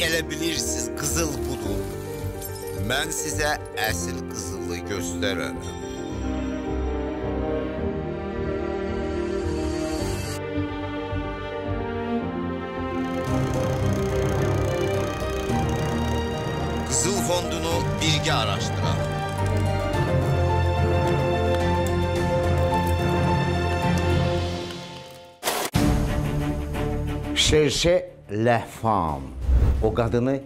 elə bilirsiniz qızıl budur. Mən sizə əsl qızılı göstərərəm. Qızıl fondunu birgə araşdıraq. Şerşe Ləhfam. O qadını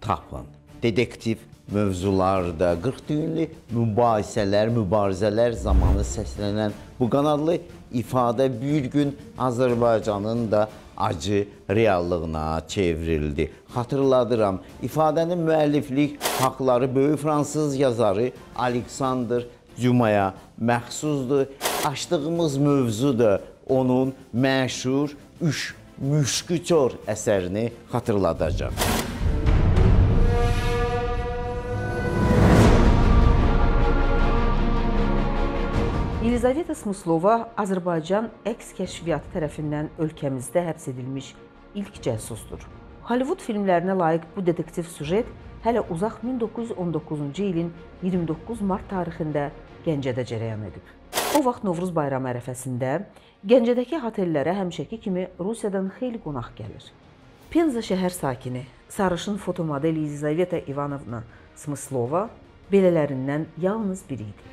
tapın. Dedektiv mövzularda 40 düyünlü mübahisələr, mübarizələr zamanı səslənən bu qanadlı ifadə bir gün Azərbaycanın da acı reallığına çevrildi. Xatırladıram, ifadənin müəlliflik haqları böyük fransız yazarı Aleksandr Cumaya məxsusdur. Açdığımız mövzu da onun məşhur Üç Müşkütör əsərini xatırladacaq. Yelizaveta Smıslova Azərbaycan əks-kəşfiyyatı tərəfindən ölkəmizdə həbs edilmiş ilk cəsusdur. Hollywood filmlərinə layiq bu detektiv sujet hələ uzaq 1919-cu ilin 29 mart tarixində Gəncədə cərəyan edib. O vaxt Novruz bayramı ərəfəsində Gəncədəki hotellərə həmişəki kimi Rusiyadan xeyli qonaq gəlir. Penza şəhər sakini, sarışın fotomodel Yelizaveta İvanovna Smıslova belələrindən yalnız biri idi.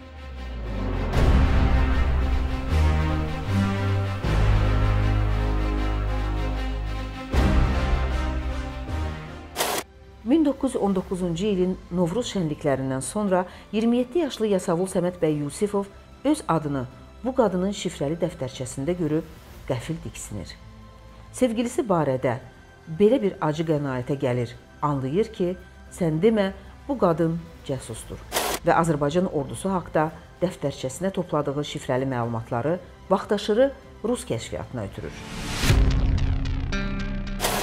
1919-cu ilin Novruz şənliklərindən sonra 27 yaşlı Yasavul Səməd bəy Yusifov öz adını bu qadının şifrəli dəftərçəsində görüb qəfil diksinir. Sevgilisi barədə belə bir acı qənaətə gəlir, anlayır ki, sən demə bu qadın cəsusdur və Azərbaycan ordusu haqqında dəftərçəsinə topladığı şifrəli məlumatları vaxtaşırı Rus kəşfiyyatına ötürür.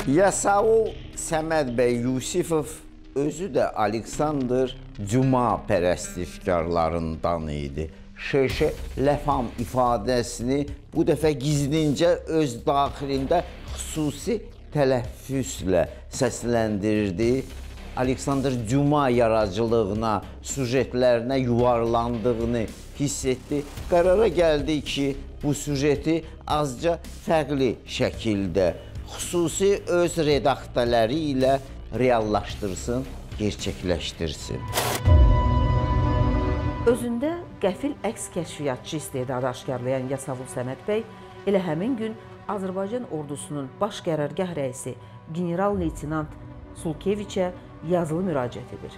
Yasavul Səməd bəy Yusifov özü də Aleksandr Cuma pərəstişkarlarından idi. Şeşə ləfam ifadəsini bu dəfə gizlincə öz daxilində xüsusi tələffüzlə səsləndirdi. Aleksandr Cuma yaradıcılığına, sujetlərinə yuvarlandığını hiss etdi. Qərara gəldi ki, bu sujeti azca fərqli şəkildə xüsusi öz redaktörləri ilə reallaşdırsın, gerçəkləşdirsin. Özündə qəfil əks kəşfiyyatçı istedadı aşkarlayan Yasavul Səməd bəy elə həmin gün Azərbaycan ordusunun baş qərargah rəisi general-leytenant Sulkeviçə yazılı müraciət edir.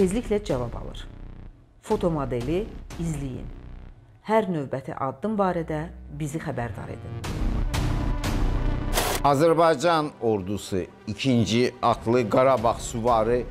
tezliklə cavab alır. Fotomodeli izləyin. Hər növbəti addım barədə bizi xəbərdar edin. Azərbaycan ordusu 2-ci atlı Qarabağ suvarı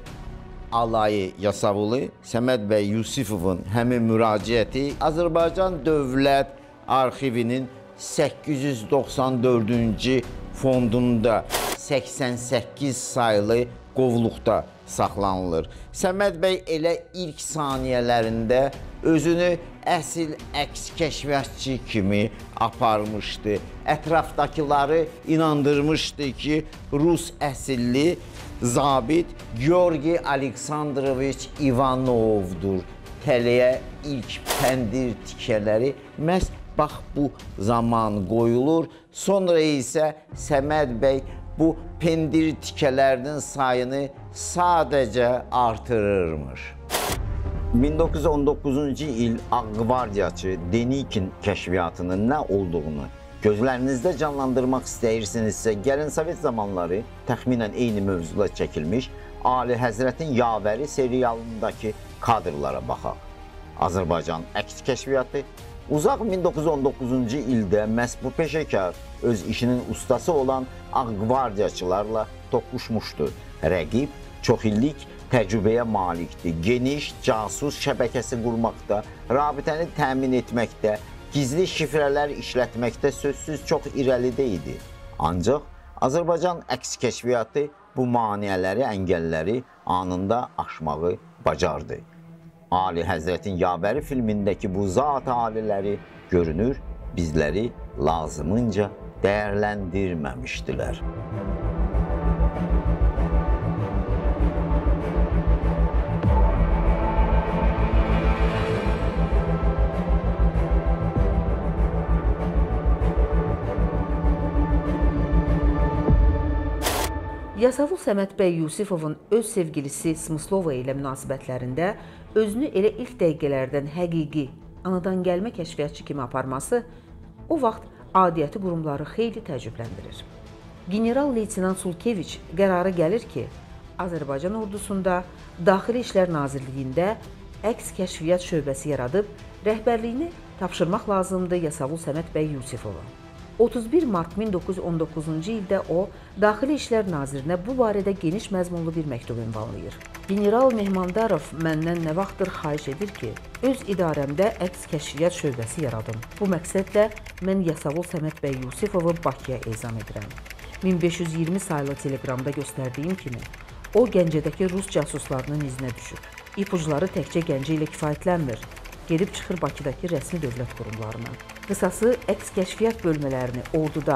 alayı Yasavulu Səməd bəy Yusifovun həmin müraciəti Azərbaycan Dövlət Arxivinin 894-cü fondunda 88 saylı qovluqda saxlanılır. Səməd bəy elə ilk saniyələrində özünü əsl əks kəşfiyyatçı kimi aparmışdı. Ətrafdakıları inandırmışdı ki, Rus əsilli zabit Georgi Aleksandroviç İvanovdur. Tələyə ilk pəndir tikələri məhz bax bu zaman qoyulur. Sonra isə Səməd bəy bu pendir tikələrinin sayını sadəcə artırırmış. 1919-cu il Ağqvardiyaçı Denikin kəşfiyyatının nə olduğunu gözlərinizdə canlandırmaq istəyirsinizsə, gəlin Sovet zamanları təxminən eyni mövzuda çəkilmiş Ali Həzrətin Yavəri serialındakı kadrlara baxaq. Azərbaycan əks kəşfiyyatı uzaq 1919-cu ildə məhz bu peşəkar öz işinin ustası olan Ağqvardiyaçılarla toqquşmuşdu. Rəqib çoxillik təcrübəyə malikdir. Geniş casus şəbəkəsi qurmaqda, rabitəni təmin etməkdə, gizli şifrələr işlətməkdə sözsüz çox irəlidə idi. Ancaq Azərbaycan əks kəşfiyyatı bu maneələri, əngəlləri anında aşmağı bacardı. Ali Həzrətin Yabəri filmindəki bu zat aliləri görünür, bizləri lazımınca dəyərləndirməmişdilər. Yasavul Səməd bəy Yusifovun öz sevgilisi Smıslova ilə münasibətlərində özünü elə ilk dəqiqələrdən həqiqi, anadan gəlmə kəşfiyyatçı kimi aparması o vaxt adiyyəti qurumları xeyli təəccübləndirir. General-leytenant Sulkeviç qərara gəlir ki, Azərbaycan ordusunda Daxili İşlər Nazirliyində əks kəşfiyyat şöbəsi yaradıb rəhbərliyini tapşırmaq lazımdır Yasavul Səməd bəy Yusifova. 31 mart 1919-cu ildə o Daxili İşlər Nazirinə bu barədə geniş məzmunlu bir məktub ünvanlayır. General Mehmandarov məndən nə vaxtdır xahiş edir ki, öz idarəmdə əks kəşfiyyat şöbəsi yaradım. Bu məqsədlə mən Yasavul Səməd bəy Yusifovu Bakıya ezam edirəm. 1520 saylı teleqramda göstərdiyim kimi, o Gəncədəki rus casuslarının izinə düşüb. İpucları təkcə Gəncə ilə kifayətlənmir gedib çıxır Bakıdakı rəsmi dövlət qurumlarına. Qısası əks kəşfiyyat bölmələrini orduda,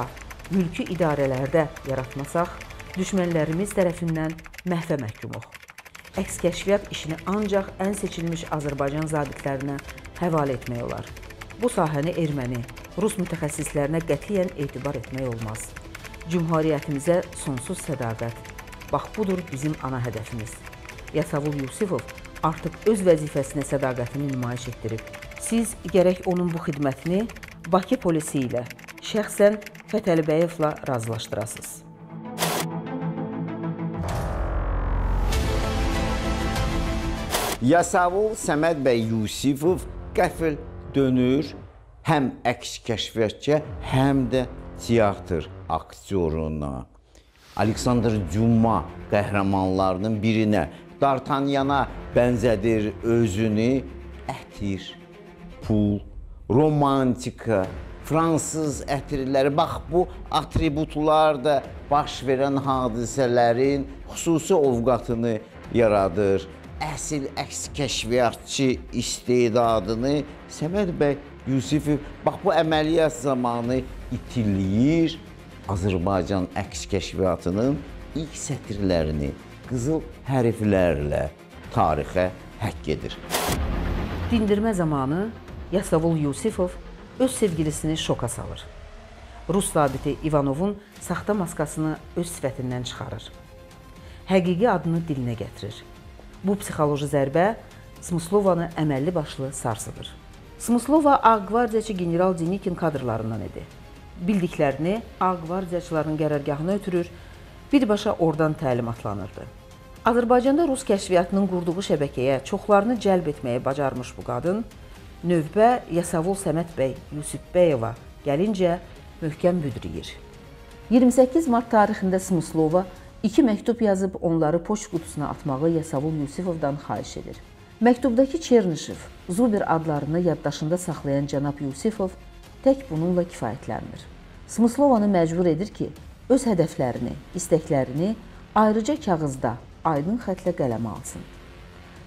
mülki idarələrdə yaratmasaq, düşmənlərimiz tərəfindən məhvə məhkumuq. Əks kəşfiyyat işini ancaq ən seçilmiş Azərbaycan zabitlərinə həvalə etmək olar. Bu sahəni erməni, rus mütəxəssislərinə qətiyyən etibar etmək olmaz. Cümhuriyyətimizə sonsuz sədaqət. Bax budur bizim ana hədəfimiz. Yasavul Yusifov artıq öz vəzifəsinə sədaqətini nümayiş etdirib. Siz gərək onun bu xidmətini Bakı polisi ilə şəxsən Fətəlibəyevlə razılaşdırasınız. Yasavul Səməd bəy Yusifov qəfil dönür həm əks kəşfiyyatçı, həm də teatr aktyoruna. Aleksandr Cuma qəhrəmanlarının birinə Dartanyana bənzədir özünü ətir, pul, romantika, fransız ətirləri. Bax bu atributlar da baş verən hadisələrin xüsusi ovqatını yaradır. Əsl əks kəşfiyyatçı istedadını Səməd bəy Yusifov bax bu əməliyyat zamanı itiləyir. Azərbaycan əks kəşfiyyatının ilk sətirlərini qızıl hərflərlə tarixə həkk edir. Dindirmə zamanı Yasavul Yusifov öz sevgilisini şoka salır. Rus zabiti İvanovun saxta maskasını öz sifətindən çıxarır. Həqiqi adını dilinə gətirir. Bu psixoloji zərbə Smıslovanı əməlli başlı sarsıdır. Smıslova Ağ qvardiyaçı general Denikin kadrlarından idi. Bildiklərini Ağ qvardiyaçıların qərargahına ötürür, birbaşa oradan təlimatlanırdı. Azərbaycanda rus kəşfiyyatının qurduğu şəbəkəyə çoxlarını cəlb etməyi bacarmış bu qadın növbə Yasavul Səməd bəy Yusifbəyova gəlincə möhkəm büdrəyir. 28 mart tarixində Smıslova iki məktub yazıb onları poçt qutusuna atmağı Yasavul Yusifovdan xahiş edir. Məktubdakı Çernişev, Zubir adlarını yaddaşında saxlayan cənab Yusifov tək bununla kifayətlənmir. Smıslovanı məcbur edir ki, öz hədəflərini, istəklərini ayrıca kağızda aydın xətlə qələmə alsın.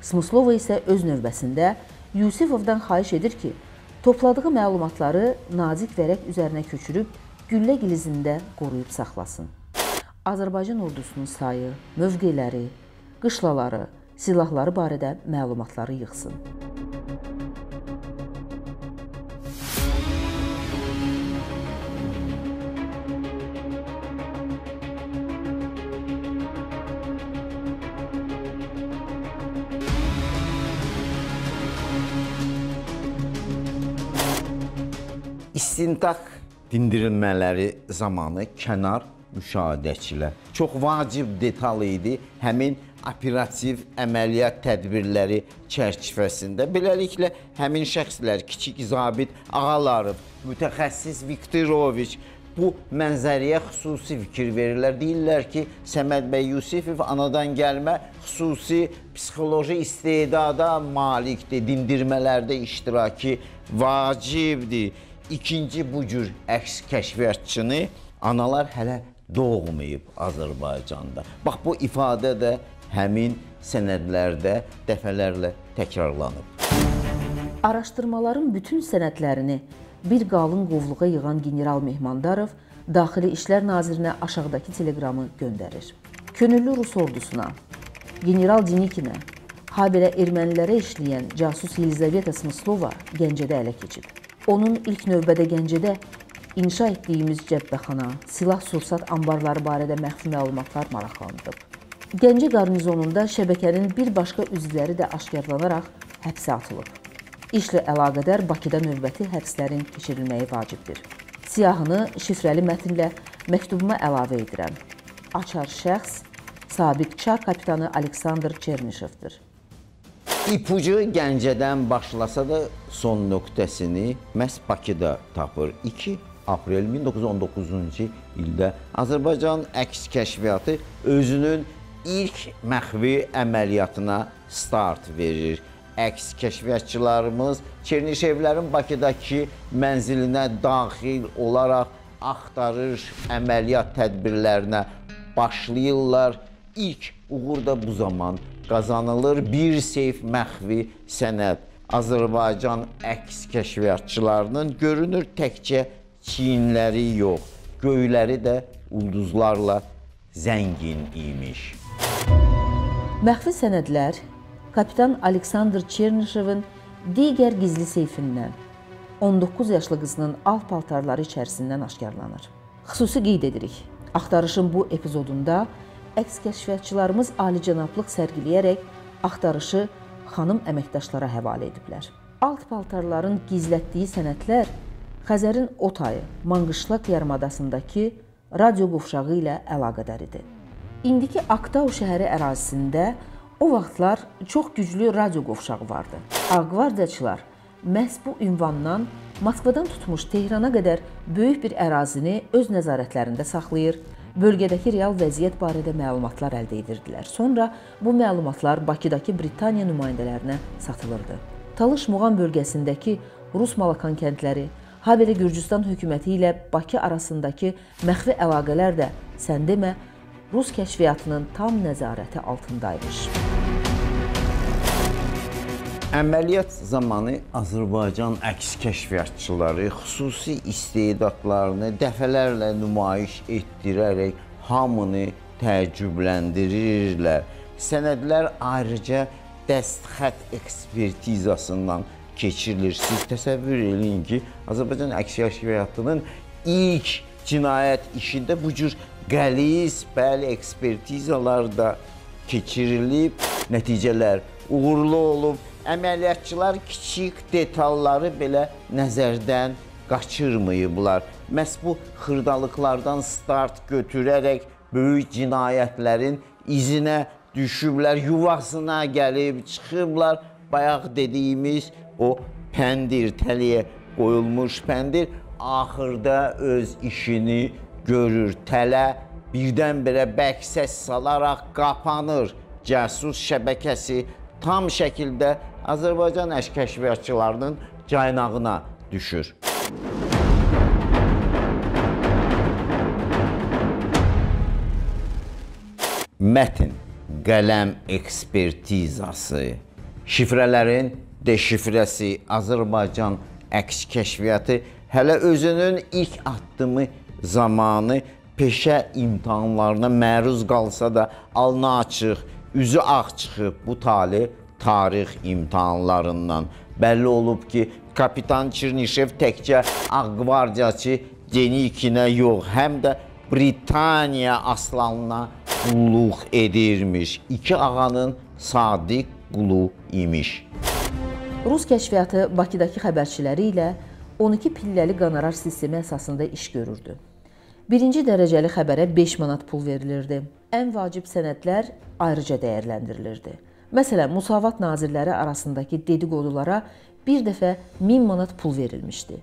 Smıslova isə öz növbəsində Yusifovdan xahiş edir ki, topladığı məlumatları nazik vərəq üzərinə köçürüb güllə gilizində qoruyub saxlasın. Azərbaycan ordusunun sayı, mövqeləri, qışlaları, silahları barədə məlumatları yığsın. İstintaq dindirilmələri zamanı kənar müşahidəçilər çox vacib detal idi həmin operativ əməliyyat tədbirləri çərçivəsində. Beləliklə həmin şəxslər kiçik zabit Ağalarov, mütəxəssis Viktoroviç bu mənzərəyə xüsusi fikir verirlər. Deyirlər ki, Səməd bəy Yusifov anadan gəlmə xüsusi psixoloji istedada malikdir, dindirmələrdə iştiraki vacibdir. İkinci bu cür əks kəşfiyyatçını analar hələ doğmayıb Azərbaycanda. Bax bu ifadə də həmin sənədlərdə dəfələrlə təkrarlanıb. Araşdırmaların bütün sənədlərini bir qalın qovluğa yığan general Mehmandarov Daxili İşlər Nazirinə aşağıdakı teleqramı göndərir. Könüllü Rus ordusuna, general Denikinə, habelə ermənilərə işləyən casus Yelizaveta Smıslova Gəncədə ələ keçib. Onun ilk növbədə Gəncədə inşa etdiyimiz cəbbəxana, silah-sursat anbarları barədə məxfi məlumatlar maraqlandırıb. Gəncə qarnizonunda şəbəkənin bir başqa üzvləri də aşkarlanaraq həbsə atılıb. İşlə əlaqədar Bakıda növbəti həbslərin keçirilməyi vacibdir. Siyahını şifrəli mətnlə məktubuma əlavə edirəm. Açar şəxs sabiq çar kapitanı Aleksandr Çernişevdir. İpucu Gəncədən başlasa da son nöqtəsini məhz Bakıda tapır. 2 aprel 1919-cu ildə Azərbaycan əks kəşfiyyatı özünün ilk məxfi əməliyyatına start verir. Əks kəşfiyyatçılarımız Çernişevlərin Bakıdakı mənzilinə daxil olaraq axtarış, əməliyyat tədbirlərinə başlayırlar. İlk uğur da bu zaman qazanılır. Bir seyf məxfi sənəd Azərbaycan əks kəşfiyyatçılarının görünür təkcə çiyinləri yox, göyləri də ulduzlarla zəngin imiş. Məxfi sənədlər kapitan Aleksandr Çernişevin digər gizli seyfindən 19 yaşlı qızının al paltarları içərisindən aşkarlanır. Xüsusi qeyd edirik. Axtarışın bu epizodunda əks kəşfiyyatçılarımız alicənablıq sərgiləyərək axtarışı xanım əməkdaşlara həvalə ediblər. Alt paltarların gizlətdiyi sənədlər Xəzərin Otayı, Manqışlaq yarımadasındakı radio qovşağı ilə əlaqədar idi. İndiki Aktau şəhəri ərazisində o vaxtlar çox güclü radio qovşağı vardı. Ağqvardiyaçılar məhz bu ünvandan Moskvadan tutmuş Tehrana qədər böyük bir ərazini öz nəzarətlərində saxlayır, bölgədəki real vəziyyət barədə məlumatlar əldə edirdilər. Sonra bu məlumatlar Bakıdakı Britaniya nümayəndələrinə satılırdı. Talış Muğan bölgəsindəki Rus Malakan kəndləri, habelə Gürcüstan hökuməti ilə Bakı arasındakı məxfi əlaqələr də sən demə Rus kəşfiyyatının tam nəzarəti altındaymış. Əməliyyat zamanı Azərbaycan əks kəşfiyyatçıları xüsusi istedadlarını dəfələrlə nümayiş etdirərək hamını təəccübləndirirlər. Sənədlər ayrıca dəstxət ekspertizasından keçirilir. Siz təsəvvür eləyin ki, Azərbaycan əks kəşfiyyatının ilk cinayət işində bu cür qəliz, bəli, ekspertizalar da keçirilib, nəticələr uğurlu olub. Əməliyyatçılar kiçik detalları belə nəzərdən qaçırmayıblar. Məhz bu xırdalıqlardan start götürərək böyük cinayətlərin izinə düşüblər, yuvasına gəlib çıxıblar. Bayaq dediyimiz o pəndir, təliyə qoyulmuş pəndir axırda öz işini görür. Tələ birdən-birə bəksəs salaraq qapanır. Cəsus şəbəkəsi tam şəkildə Azərbaycan əşkəşfiyyatçılarının caynağına düşür. Mətn, qələm ekspertizası, şifrələrin deşifrəsi, Azərbaycan əks kəşfiyyatı hələ özünün ilk addımı zamanı peşə imtahanlarına məruz qalsa da alnı açıq, üzü ağ çıxıb bu tali tarix imtahanlarından. Bəlli olub ki, kapitan Çirnişev təkcə Ağqvardiyaçı Denikinə yox, həm də Britaniya aslanına qulluq edirmiş. İki ağanın sadiq qulu imiş. Rus kəşfiyyatı Bakıdakı xəbərçiləri ilə 12 pilləli qonorar sistemi əsasında iş görürdü. Birinci dərəcəli xəbərə 5 manat pul verilirdi. Ən vacib sənədlər ayrıca dəyərləndirilirdi. Məsələn, Musavat nazirləri arasındakı dedikodulara bir dəfə 1000 manat pul verilmişdi.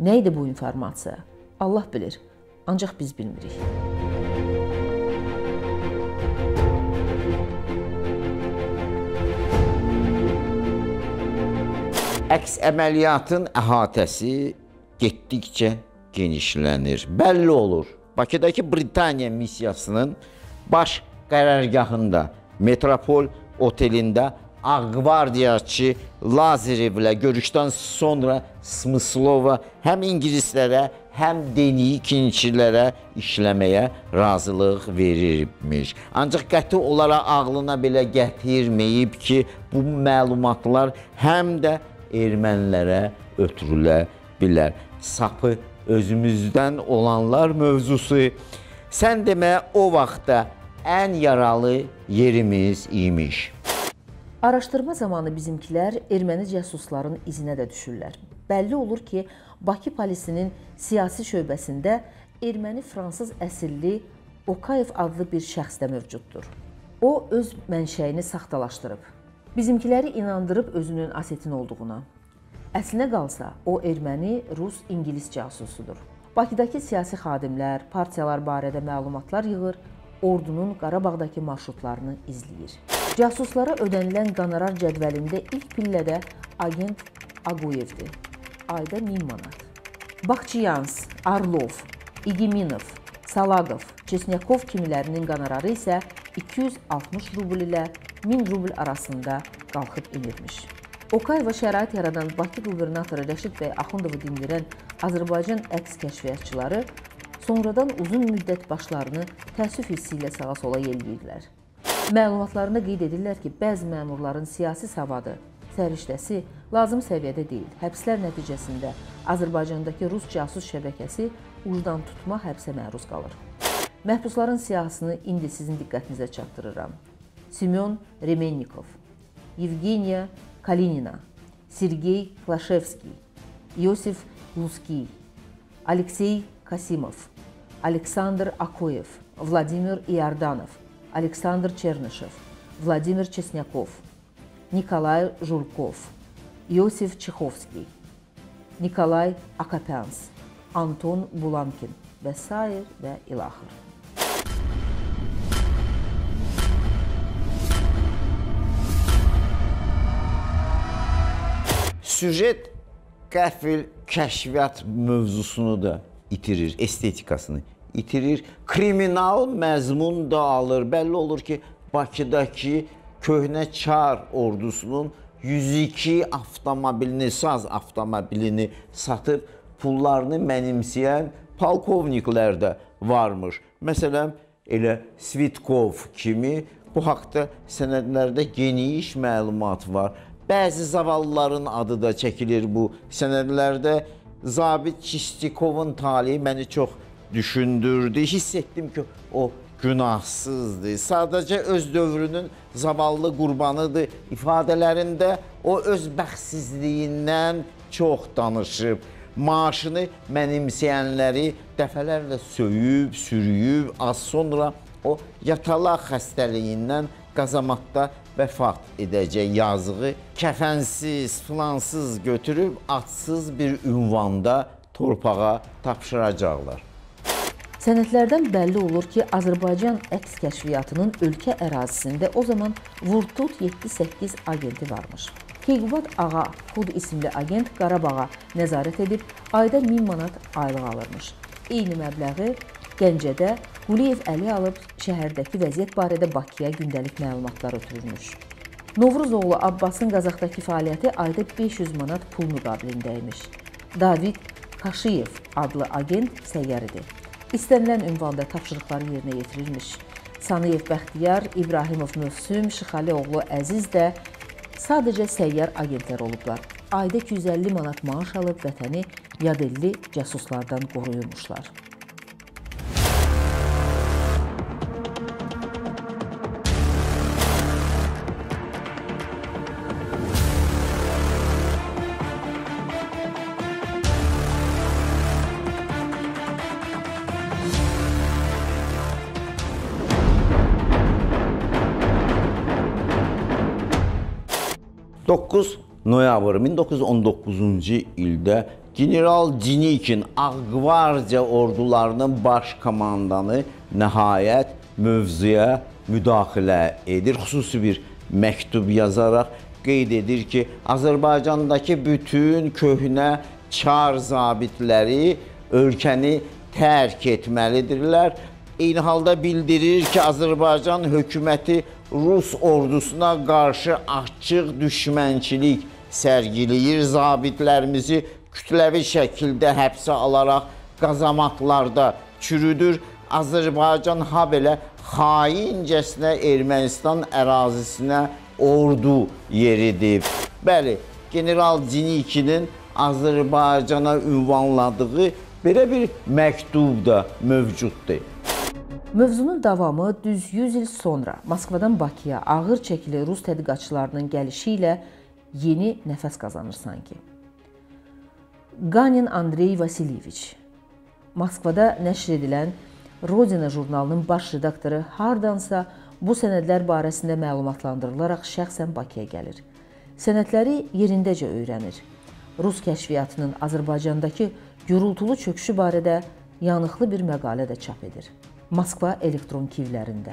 Nə idi bu informasiya? Allah bilir. Ancaq biz bilmirik. Əks əməliyyatın əhatəsi getdikcə genişlənir. Bəlli olur. Bakıdakı Britaniya missiyasının baş qərargahında Metropol otelində Ağqvardiyaçı Lazarevlə görüşdən sonra Smıslova həm ingilislərə, həm dini ikinçilərə işləməyə razılıq verirmiş. Ancaq qəti olaraq ağlına belə gətirməyib ki, bu məlumatlar həm də ermənilərə ötürülə bilər. Sapı özümüzdən olanlar mövzusu sən demə o vaxtda ən yaralı yerimiz imiş. Araşdırma zamanı bizimkilər erməni cəsusların izinə də düşürlər. Bəlli olur ki, Bakı polisinin siyasi şöbəsində erməni fransız əsilli Okayev adlı bir şəxs də mövcuddur. O öz mənşəyini saxtalaşdırıb. Bizimkiləri inandırıb özünün asetin olduğuna. Əslinə qalsa, o erməni, rus, ingilis casusudur. Bakıdakı siyasi xadimlər, partiyalar barədə məlumatlar yığır, ordunun Qarabağdakı marşrutlarını izləyir. Casuslara ödənilən qonorar cədvəlində ilk pillədə agent Aquyevdir. Ayda 1000 manat. Bakçıyans, Arlov, İgiminov, Salagov, Çesnyakov kimilərinin qonorarı isə 260 rubl ilə 1000 rubl arasında qalxıb enirmiş. Okayeva şərait yaradan Bakı qubernatoru Rəşid bəy Axundovu dindirən Azərbaycan əks kəşfiyyatçıları sonradan uzun müddət başlarını təəssüf hissi ilə sağa-sola yelləyirlər. Məlumatlarında qeyd edirlər ki, bəzi məmurların siyasi savadı, səriştəsi lazım səviyyədə deyil. Həbslər nəticəsində Azərbaycandakı rus casus şəbəkəsi ucdan tutma həbsə məruz qalır. Məhbusların siyahısını indi sizin diqqətinizə çatdırıram. Semyon Remennikov, Yevgeniya Kalinina, Sergey Klashevskiy, Yosif Luskiy, Aleksey Kasimov, Aleksandr Akoyev, Vladimir Iordanov, Aleksandr Chernyshev, Vladimir Chesnyakov, Nikolay Жульков, Иосиф Чеховский, Nikolay Akapyans, Anton Bulankin və s. və ilaxır. Süjet qəfil kəşfiyyat mövzusunu da itirir, estetikasını itirir. Kriminal məzmun da alır. Bəlli olur ki, Bakıdakı köhnə çar ordusunun 102 avtomobilini, saz avtomobilini satıb pullarını mənimsəyən polkovniklər də varmış. Məsələn, elə Svitkov kimi bu haqqda sənədlərdə geniş məlumat var. Bəzi zavallıların adı da çəkilir bu sənədlərdə. Zabit Kistikovun talihi məni çox düşündürdü. Hiss etdim ki, o günahsızdır. Sadəcə öz dövrünün zavallı qurbanıdır. İfadələrində o öz bəxtsizliyindən çox danışıb. Maaşını mənimsəyənləri dəfələrlə söyüb, sürüyüb, az sonra o yatalaq xəstəliyindən qazamatda vəfat edəcək yazığı kəfənsiz, filansız götürüb atsız bir ünvanda torpağa tapşıracaqlar. Sənədlərdən bəlli olur ki, Azərbaycan əks kəşfiyyatının ölkə ərazisində o zaman Vurtut 7-8 agenti varmış. Keyqubat Ağa Xud isimli agent Qarabağa nəzarət edib ayda 1000 manat aylıq alırmış. Eyni məbləği Gəncədə Quliyev Əli alıb şəhərdəki vəziyyət barədə Bakıya gündəlik məlumatlar ötürülmüş. Novruzoğlu Abbasın Qazaxdakı fəaliyyəti ayda 500 manat pul müqabilində imiş. David Kaşiyev adlı agent səyyar idi. İstənilən ünvanda tapşırıqları yerinə yetirilmiş. Saniyev Bəxtiyar, İbrahimov Mövsüm, Şıxali oğlu Əziz də sadəcə səyyar agentlər olublar. Ayda 250 manat maaş alıb vətəni yadelli casuslardan qoruyurmuşlar. 9 noyabr 1919-cu ildə General Dinikin Ağqvardiya ordularının baş komandanı nəhayət mövzuya müdaxilə edir. Xüsusi bir məktub yazaraq qeyd edir ki, Azərbaycandakı bütün köhnə çar zabitləri ölkəni tərk etməlidirlər. Eyni halda bildirir ki, Azərbaycan hökuməti Rus ordusuna qarşı açıq düşmənçilik sərgiləyir. Zabitlərimizi kütləvi şəkildə həbsə alaraq qazamatlarda çürüdür. Azərbaycan ha belə xaincəsinə Ermənistan ərazisinə ordu yeridib. Bəli, General Zinikinin Azərbaycana ünvanladığı belə bir məktub da mövcuddur. Mövzunun davamı düz 100 il sonra Moskvadan Bakıya ağır çəkili rus tədqiqatçılarının gəlişi ilə yeni nəfəs qazanır sanki. Qanin Andrey Vasilyeviç Moskvada nəşr edilən Rodina jurnalının baş redaktoru hardansa bu sənədlər barəsində məlumatlandırılaraq şəxsən Bakıya gəlir. Sənədləri yerindəcə öyrənir. Rus kəşfiyyatının Azərbaycandakı gürultulu çöküşü barədə yanıqlı bir məqalə də çap edir. Moskva elektron kivlərində.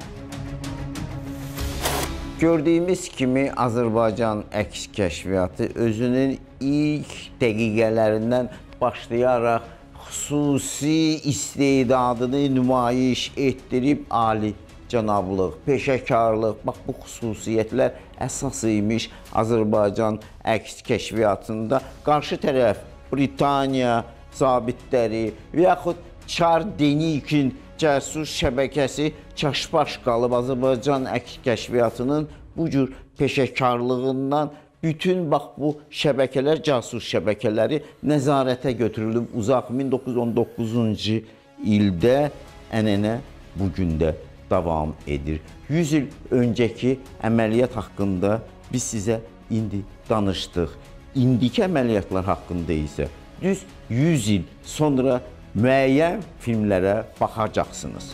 Gördüyümüz kimi Azərbaycan əks kəşfiyyatı özünün ilk dəqiqələrindən başlayaraq xüsusi istedadını nümayiş etdirib ali cənablıq, peşəkarlıq, bax bu xüsusiyyətlər əsas imiş Azərbaycan əks kəşfiyyatında. Qarşı tərəf Britaniya zabitləri və yaxud Çar Denikin cəsus şəbəkəsi çaşbaş qalıb Azərbaycan əks kəşfiyyatının bu cür peşəkarlığından bütün bax bu şəbəkələr, casus şəbəkələri nəzarətə götürülüb uzaq 1919-cu ildə ənənə bu gün də davam edir. 100 il öncəki əməliyyat haqqında biz sizə indi danışdıq. İndiki əməliyyatlar haqqında isə düz 100 il sonra müəyyən filmlərə baxacaqsınız.